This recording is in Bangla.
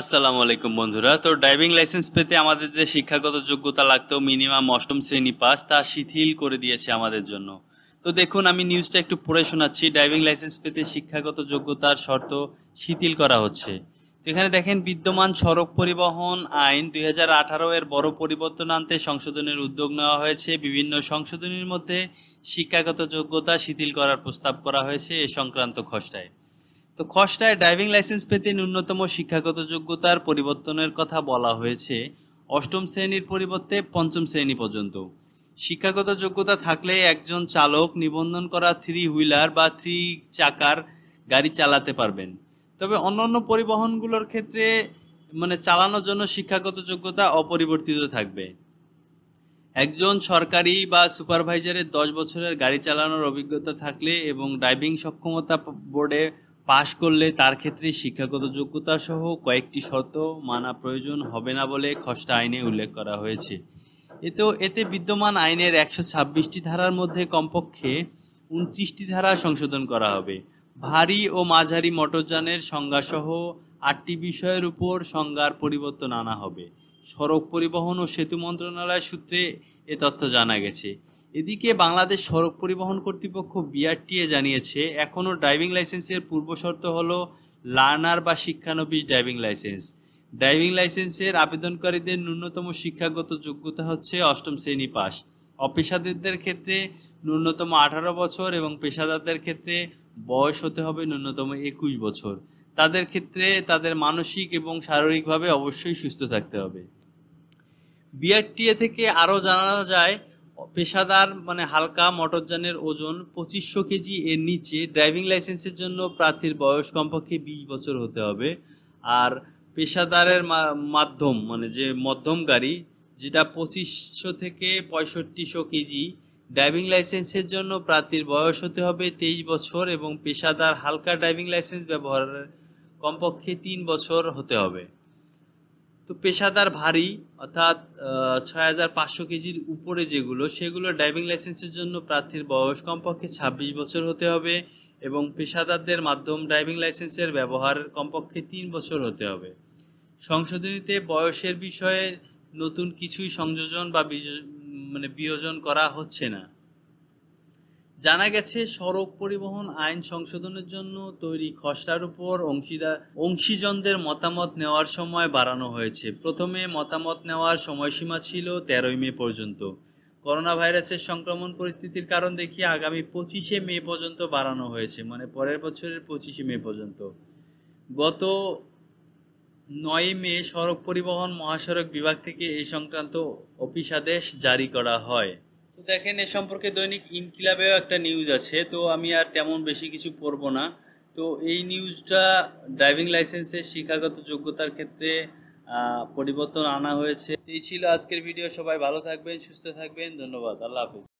আসসালামু আলাইকুম বন্ধুরা। তো ড্রাইভিং লাইসেন্স পেতে আমাদের যে শিক্ষাগত যোগ্যতা লাগতো মিনিমাম অষ্টম শ্রেণি পাস, তা শিথিল করে দিয়েছে আমাদের জন্য। তো দেখুন, আমি নিউজটা একটু পড়ে শোনাচ্ছি। ড্রাইভিং লাইসেন্স পেতে শিক্ষাগত যোগ্যতার শর্ত শিথিল করা হচ্ছে। এখানে দেখেন, বিদ্যমান সড়ক পরিবহন আইন দুই হাজার আঠারো এর বড় পরিবর্তন আনতে সংশোধনের উদ্যোগ নেওয়া হয়েছে। বিভিন্ন সংশোধনীর মধ্যে শিক্ষাগত যোগ্যতা শিথিল করার প্রস্তাব করা হয়েছে এ সংক্রান্ত খসড়ায়। তো খসড়ায় ড্রাইভিং লাইসেন্স পেতে ন্যূনতম শিক্ষাগত যোগ্যতার পরিবর্তনের কথা বলা হয়েছে অষ্টম শ্রেণির পরিবর্তে পঞ্চম শ্রেণি পর্যন্ত। শিক্ষাগত যোগ্যতা থাকলে একজন চালক নিবন্ধন করা থ্রি হুইলার বা থ্রি চাকার গাড়ি চালাতে পারবেন। তবে অন্যান্য পরিবহনগুলোর ক্ষেত্রে মানে চালানোর জন্য শিক্ষাগত যোগ্যতা অপরিবর্তিত থাকবে। একজন সরকারি বা সুপারভাইজারের দশ বছরের গাড়ি চালানোর অভিজ্ঞতা থাকলে এবং ড্রাইভিং সক্ষমতা বোর্ডে পাশ করলে তার ক্ষেত্রে শিক্ষাগত যোগ্যতা সহ কয়েকটি শর্ত মানা প্রয়োজন হবে না বলে খসড়া আইনে উল্লেখ করা হয়েছে। এতেও, এতে বিদ্যমান আইনের একশো ছাব্বিশটি ধারার মধ্যে কমপক্ষে উনত্রিশটি ধারা সংশোধন করা হবে। ভারী ও মাঝারি মোটরযানের সংজ্ঞাসহ আটটি বিষয়ের উপর সংজ্ঞার পরিবর্তন আনা হবে। সড়ক পরিবহন ও সেতু মন্ত্রণালয় সূত্রে এ তথ্য জানা গেছে। এদিকে বাংলাদেশ সড়ক পরিবহন কর্তৃপক্ষ বিআরটিএ জানিয়েছে, এখনও ড্রাইভিং লাইসেন্সের পূর্বশর্ত হল লার্নার বা শিক্ষানবিশ ড্রাইভিং লাইসেন্স। ড্রাইভিং লাইসেন্সের আবেদনকারীদের ন্যূনতম শিক্ষাগত যোগ্যতা হচ্ছে অষ্টম শ্রেণি পাস। অপেশাদারদের ক্ষেত্রে ন্যূনতম আঠারো বছর এবং পেশাদারদের ক্ষেত্রে বয়স হতে হবে ন্যূনতম একুশ বছর। তাদের ক্ষেত্রে তাদের মানসিক এবং শারীরিকভাবে অবশ্যই সুস্থ থাকতে হবে। বিআরটিএ থেকে আরও জানা যায় পেশাদার মানে হালকা মোটরযানের ওজন পঁচিশশো কেজি এর নিচে, ড্রাইভিং লাইসেন্সের জন্য প্রার্থীর বয়স কমপক্ষে বিশ বছর হতে হবে। আর পেশাদারের মাধ্যম মানে যে মধ্যম গাড়ি, যেটা পঁচিশশো থেকে পঁয়ষট্টিশো কেজি, ড্রাইভিং লাইসেন্সের জন্য প্রার্থীর বয়স হতে হবে তেইশ বছর এবং পেশাদার হালকা ড্রাইভিং লাইসেন্স ব্যবহারের কমপক্ষে তিন বছর হতে হবে। তো পেশাদার ভারী, অর্থাৎ ছয় হাজার পাঁচশো কেজির উপরে যেগুলো, সেগুলো ড্রাইভিং লাইসেন্সের জন্য প্রার্থীর বয়স কমপক্ষে ছাব্বিশ বছর হতে হবে এবং পেশাদারদের মাধ্যম ড্রাইভিং লাইসেন্সের ব্যবহার কমপক্ষে তিন বছর হতে হবে। সংশোধনীতে বয়সের বিষয়ে নতুন কিছুই সংযোজন বা মানে বিয়োজন করা হচ্ছে না। জানা গেছে, সড়ক পরিবহন আইন সংশোধনের জন্য তৈরি খসড়ার উপর অংশীদার অংশীজনদের মতামত নেওয়ার সময় বাড়ানো হয়েছে। প্রথমে মতামত নেওয়ার সময়সীমা ছিল তেরোই মে পর্যন্ত। করোনা ভাইরাসের সংক্রমণ পরিস্থিতির কারণ দেখিয়ে আগামী পঁচিশে মে পর্যন্ত বাড়ানো হয়েছে মানে পরের বছরের পঁচিশে মে পর্যন্ত। গত নয় মে সড়ক পরিবহন মহাসড়ক বিভাগ থেকে এই সংক্রান্ত অফিসাদেশ জারি করা হয়। তো দেখেন, এ সম্পর্কে দৈনিক ইনকিলাবেও একটা নিউজ আছে, তো আমি আর তেমন বেশি কিছু পড়ব না। তো এই নিউজটা ড্রাইভিং লাইসেন্সের শিক্ষাগত যোগ্যতার ক্ষেত্রে পরিবর্তন আনা হয়েছে। এই ছিল আজকের ভিডিও সবাই ভালো থাকবেন, সুস্থ থাকবেন। ধন্যবাদ। আল্লাহ হাফিজ।